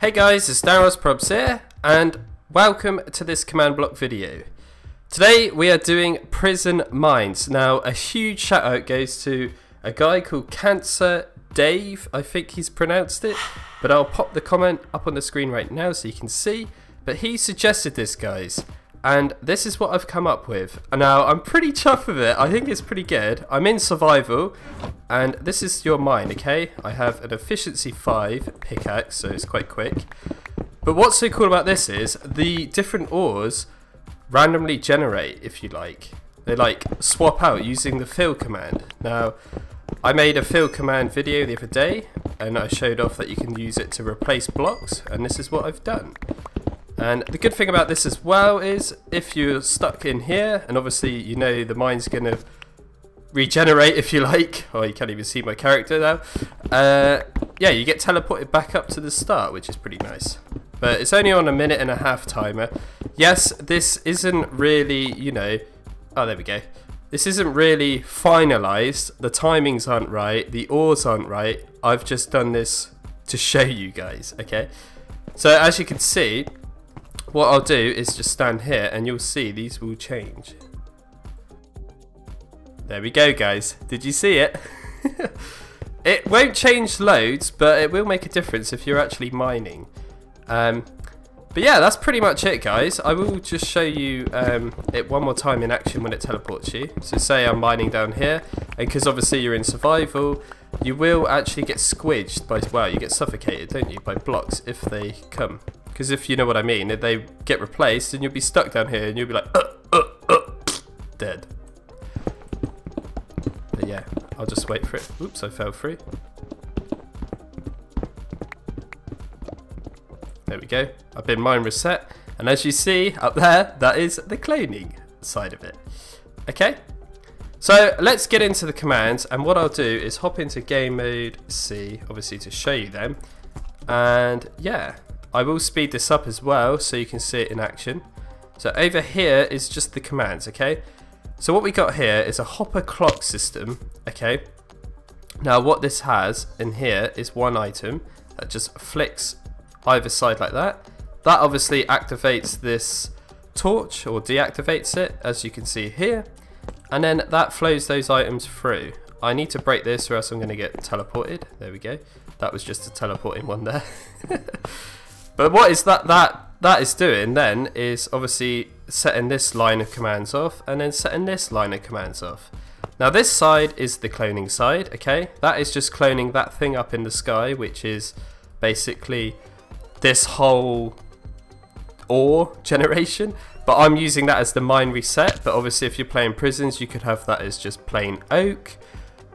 Hey guys, it's DanRobzProbz here, and welcome to this command block video. Today we are doing Prison Mines. Now, a huge shout out goes to a guy called Cancer Dave, I think he's pronounced it, but I'll pop the comment up on the screen right now so you can see. But he suggested this, guys, and this is what I've come up with. Now, I'm pretty chuffed with it. I think it's pretty good. I'm in survival, and this is your mine, okay? I have an efficiency 5 pickaxe, so it's quite quick. But what's so cool about this is the different ores randomly generate, if you like. They like swap out using the fill command. Now, I made a fill command video the other day, and I showed off that you can use it to replace blocks, and this is what I've done. And the good thing about this as well is if you're stuck in here, and obviously you know the mine's going to regenerate if you like, or oh, you can't even see my character now, uh, yeah, you get teleported back up to the start, which is pretty nice. But it's only on a minute and a half timer. Yes, this isn't really, you know, oh, there we go. This isn't really finalized. The timings aren't right. The ores aren't right. I've just done this to show you guys, okay? So as you can see, what I'll do is just stand here and you'll see these will change. There we go, guys. Did you see it? it won't change loads, but it will make a difference if you're actually mining. Um, but yeah, that's pretty much it, guys. I will just show you um, it one more time in action when it teleports you. So say I'm mining down here, and because obviously you're in survival, you will actually get squidged by, well, you get suffocated, don't you, by blocks if they come. Because if you know what I mean, if they get replaced, and you'll be stuck down here, and you'll be like, uh, uh, uh, dead. But yeah, I'll just wait for it. Oops, I fell free. There we go. I've been mine reset. And as you see up there, that is the cloning side of it. Okay. So let's get into the commands. And what I'll do is hop into game mode C, obviously to show you them. And yeah, I will speed this up as well so you can see it in action. So over here is just the commands, okay? So what we got here is a hopper clock system, okay? Now what this has in here is one item that just flicks either side like that. That obviously activates this torch or deactivates it as you can see here and then that flows those items through. I need to break this or else I'm going to get teleported. There we go. That was just a teleporting one there. but what is that that that is doing then is obviously setting this line of commands off and then setting this line of commands off. Now this side is the cloning side, okay? That is just cloning that thing up in the sky, which is basically this whole ore generation but I'm using that as the mine reset but obviously if you're playing prisons you could have that as just plain oak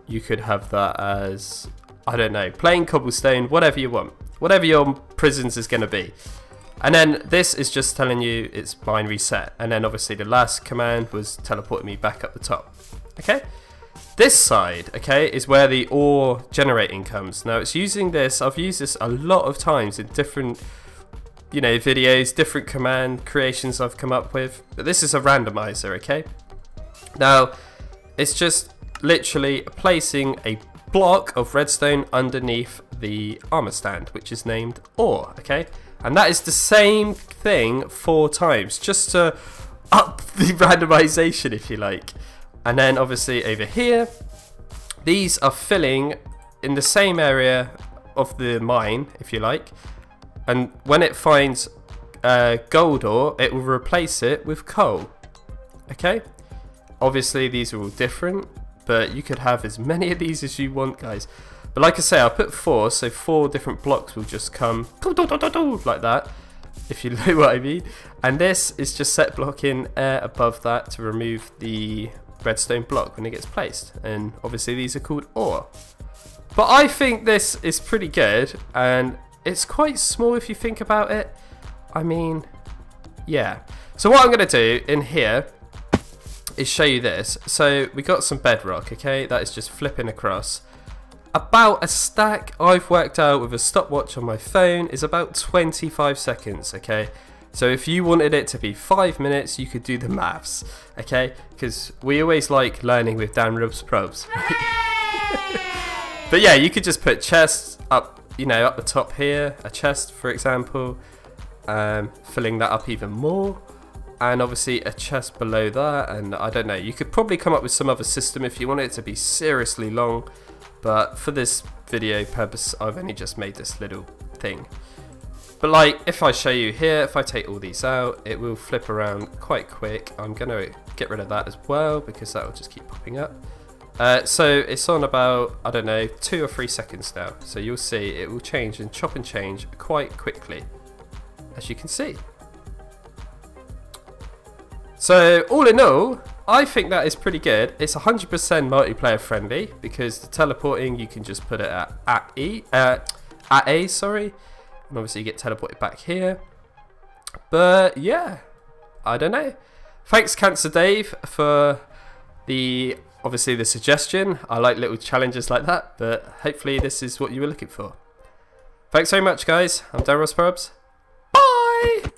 you could have that as I don't know plain cobblestone whatever you want whatever your prisons is going to be and then this is just telling you it's mine reset and then obviously the last command was teleporting me back up the top okay this side, okay, is where the ore generating comes. Now it's using this, I've used this a lot of times in different, you know, videos, different command creations I've come up with. But this is a randomizer, okay? Now, it's just literally placing a block of redstone underneath the armor stand, which is named ore, okay? And that is the same thing four times, just to up the randomization, if you like. And then obviously over here, these are filling in the same area of the mine, if you like. And when it finds uh, gold ore, it will replace it with coal. Okay? Obviously, these are all different, but you could have as many of these as you want, guys. But like I say, I'll put four, so four different blocks will just come like that, if you know what I mean. And this is just set blocking air above that to remove the redstone block when it gets placed. And obviously these are called ore. But I think this is pretty good and it's quite small if you think about it. I mean, yeah. So what I'm going to do in here is show you this. So we got some bedrock, okay? That is just flipping across. About a stack I've worked out with a stopwatch on my phone is about 25 seconds, okay? So if you wanted it to be five minutes, you could do the maths, okay? Because we always like learning with DanRobzProbz. but yeah, you could just put chests up you know, up the top here, a chest, for example, um, filling that up even more. And obviously a chest below that, and I don't know, you could probably come up with some other system if you want it to be seriously long, but for this video purpose, I've only just made this little thing. But like, if I show you here, if I take all these out, it will flip around quite quick. I'm to get rid of that as well because that will just keep popping up. Uh, so it's on about, I don't know, two or three seconds now. So you'll see it will change and chop and change quite quickly, as you can see. So all in all, I think that is pretty good. It's 100% multiplayer friendly because the teleporting you can just put it at, at E, uh, at A, sorry, and obviously you get teleported back here. But yeah, I don't know. Thanks, Cancer Dave, for the obviously the suggestion. I like little challenges like that, but hopefully this is what you were looking for. Thanks very much, guys. I'm DanRobzProbz. Bye!